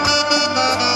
Música